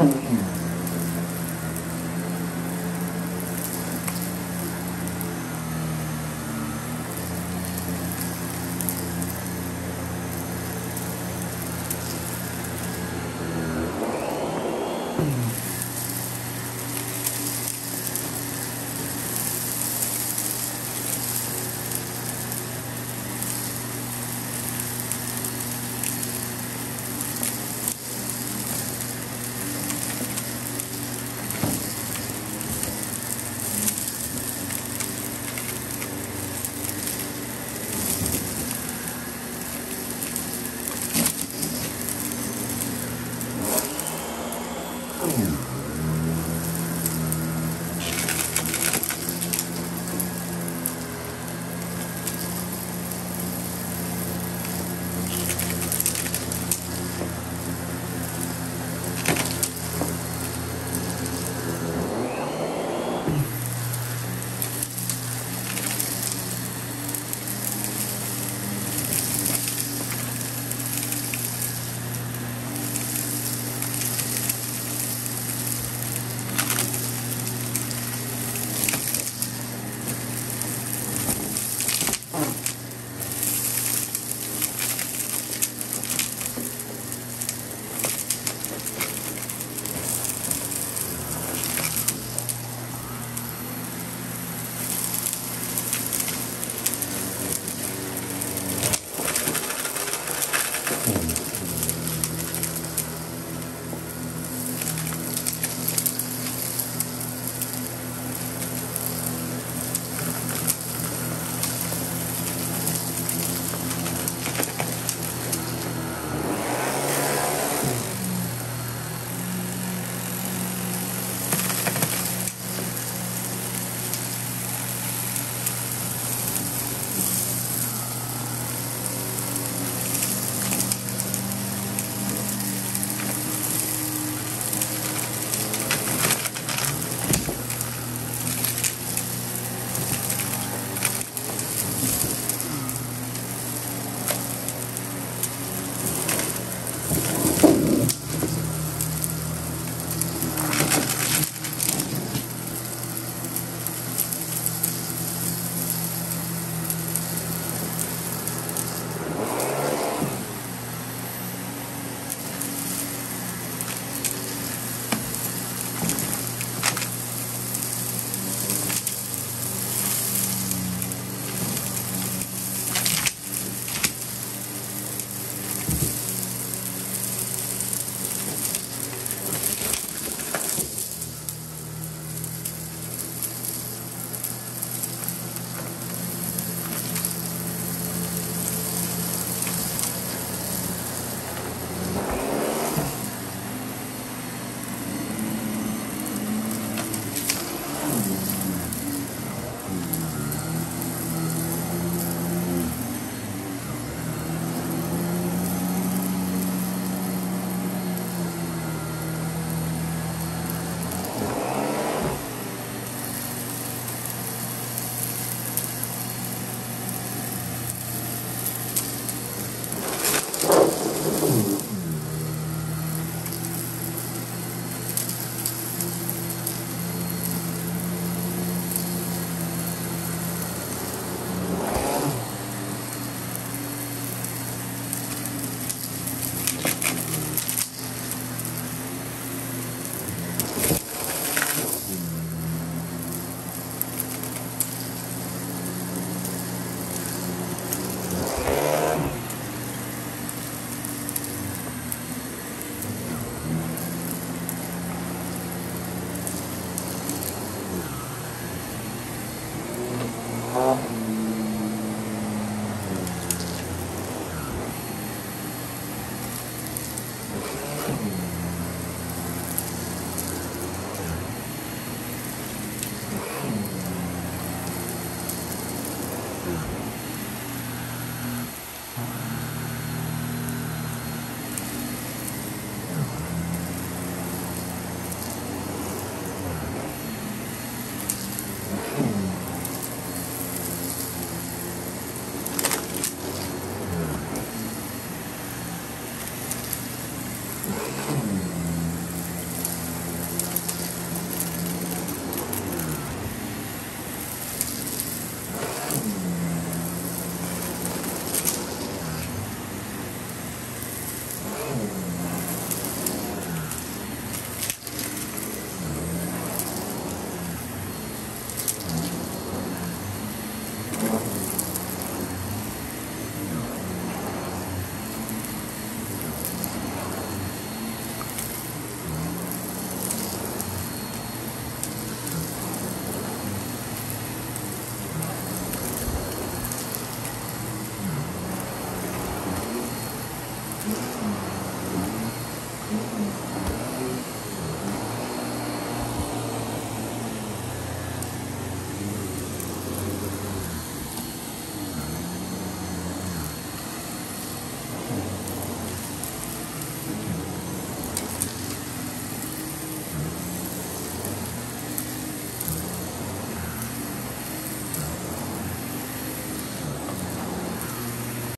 Mm-hmm. 감사합니다.